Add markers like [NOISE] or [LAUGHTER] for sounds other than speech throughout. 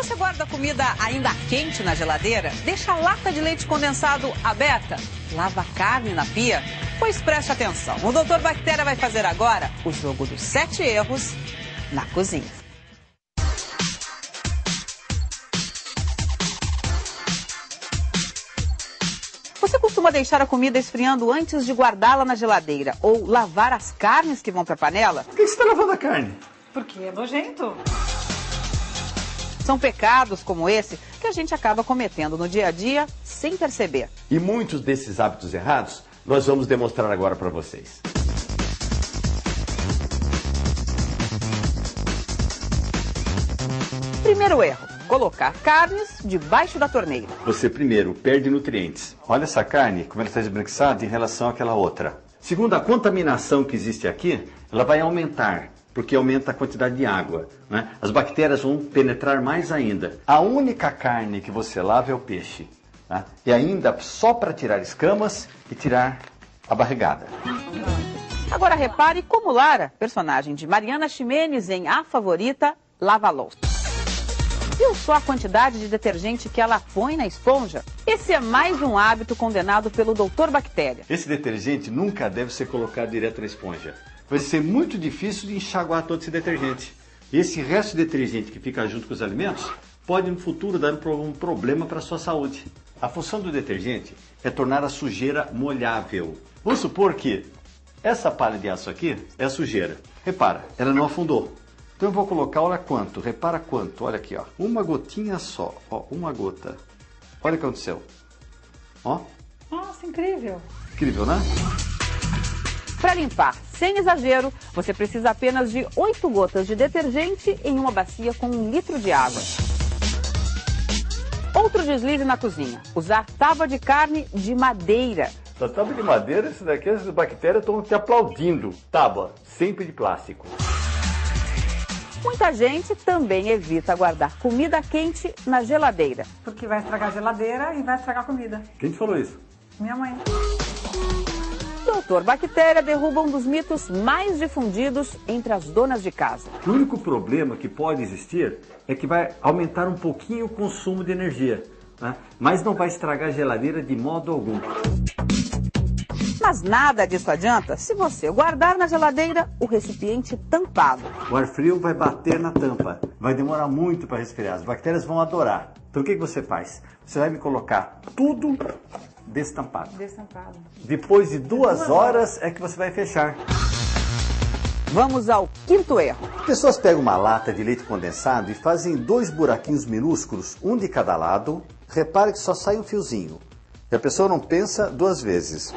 Você guarda a comida ainda quente na geladeira? Deixa a lata de leite condensado aberta? Lava a carne na pia? Pois preste atenção. O Doutor Bactéria vai fazer agora o jogo dos sete erros na cozinha. Você costuma deixar a comida esfriando antes de guardá-la na geladeira ou lavar as carnes que vão para a panela? Por que você está lavando a carne? Porque é nojento. São pecados como esse que a gente acaba cometendo no dia a dia sem perceber. E muitos desses hábitos errados nós vamos demonstrar agora para vocês. Primeiro erro: colocar carnes debaixo da torneira. Você primeiro perde nutrientes. Olha essa carne, como ela está esbranquiçada em relação àquela outra. Segundo a contaminação que existe aqui, ela vai aumentar porque aumenta a quantidade de água. Né? As bactérias vão penetrar mais ainda. A única carne que você lava é o peixe. Tá? E ainda só para tirar escamas e tirar a barrigada. Agora repare como Lara, personagem de Mariana Ximenes em A Favorita, lava a louça. Viu só a quantidade de detergente que ela põe na esponja? Esse é mais um hábito condenado pelo doutor Bactéria. Esse detergente nunca deve ser colocado direto na esponja vai ser muito difícil de enxaguar todo esse detergente. Esse resto de detergente que fica junto com os alimentos pode no futuro dar um problema para a sua saúde. A função do detergente é tornar a sujeira molhável. Vamos supor que essa palha de aço aqui é sujeira. Repara, ela não afundou. Então eu vou colocar, olha quanto, repara quanto, olha aqui, ó. Uma gotinha só, ó, uma gota. Olha o que aconteceu. Ó. Nossa, incrível. Incrível, né? Para limpar sem exagero, você precisa apenas de 8 gotas de detergente em uma bacia com um litro de água. Outro deslize na cozinha: usar tábua de carne de madeira. A tábua de madeira, isso daqui, as bactérias estão te aplaudindo. Tábua, sempre de plástico. Muita gente também evita guardar comida quente na geladeira. Porque vai estragar a geladeira e vai estragar a comida. Quem te falou isso? Minha mãe. Doutor Bactéria derruba um dos mitos mais difundidos entre as donas de casa. O único problema que pode existir é que vai aumentar um pouquinho o consumo de energia, né? mas não vai estragar a geladeira de modo algum. Mas nada disso adianta se você guardar na geladeira o recipiente tampado. O ar frio vai bater na tampa, vai demorar muito para resfriar, as bactérias vão adorar. Então o que, que você faz? Você vai me colocar tudo destampado. Destampado. Depois de duas, duas horas, horas é que você vai fechar. Vamos ao quinto erro. Pessoas pegam uma lata de leite condensado e fazem dois buraquinhos minúsculos, um de cada lado. Repare que só sai um fiozinho. E a pessoa não pensa duas vezes.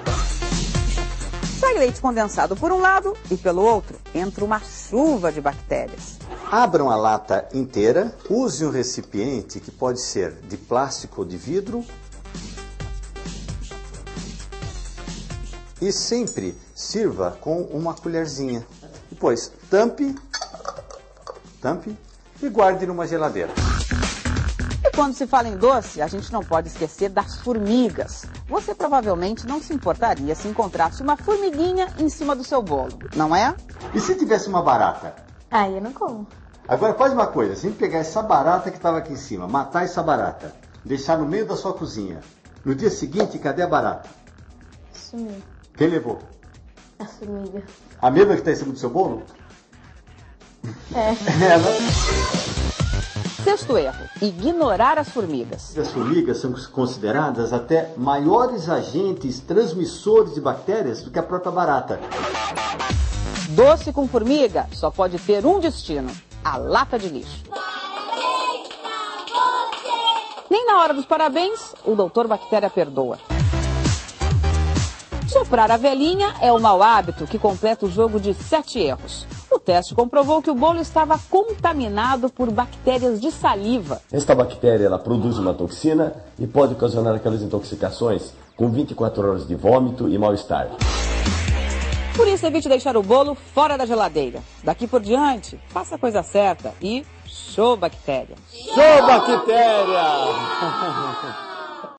Leite condensado por um lado e pelo outro entra uma chuva de bactérias. Abram a lata inteira, use um recipiente que pode ser de plástico ou de vidro e sempre sirva com uma colherzinha. Depois, tampe, tampe e guarde numa geladeira. E quando se fala em doce, a gente não pode esquecer das formigas. Você provavelmente não se importaria se encontrasse uma formiguinha em cima do seu bolo, não é? E se tivesse uma barata? Ah, eu não como. Agora faz uma coisa, se a gente pegar essa barata que estava aqui em cima, matar essa barata, deixar no meio da sua cozinha. No dia seguinte, cadê a barata? Sumiu. Quem levou? A formiga. A mesma que está em cima do seu bolo? É. [LAUGHS] Ela. Sexto erro: ignorar as formigas. As formigas são consideradas até maiores agentes transmissores de bactérias do que a própria barata. Doce com formiga só pode ter um destino: a lata de lixo. Nem na hora dos parabéns, o doutor Bactéria perdoa. Soprar a velhinha é o mau hábito que completa o jogo de sete erros. O teste comprovou que o bolo estava contaminado por bactérias de saliva. Esta bactéria ela produz uma toxina e pode ocasionar aquelas intoxicações com 24 horas de vômito e mal-estar. Por isso, evite deixar o bolo fora da geladeira. Daqui por diante, faça a coisa certa e show bactéria. Show bactéria! [LAUGHS]